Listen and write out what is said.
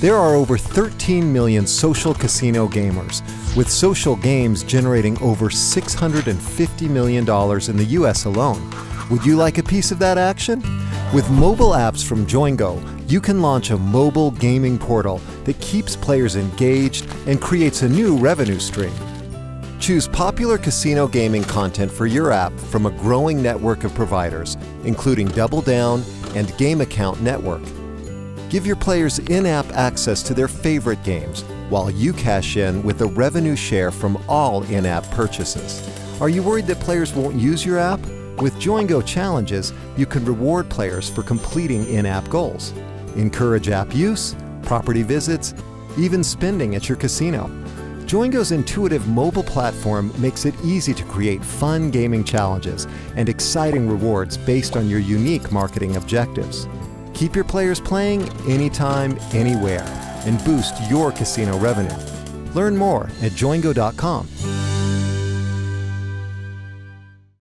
There are over 13 million social casino gamers, with social games generating over $650 million in the US alone. Would you like a piece of that action? With mobile apps from Joingo, you can launch a mobile gaming portal that keeps players engaged and creates a new revenue stream. Choose popular casino gaming content for your app from a growing network of providers, including Double Down and Game Account Network. Give your players in app access to their favorite games while you cash in with a revenue share from all in app purchases. Are you worried that players won't use your app? With Joingo challenges, you can reward players for completing in app goals. Encourage app use, property visits, even spending at your casino. Joingo's intuitive mobile platform makes it easy to create fun gaming challenges and exciting rewards based on your unique marketing objectives. Keep your players playing anytime, anywhere, and boost your casino revenue. Learn more at joingo.com.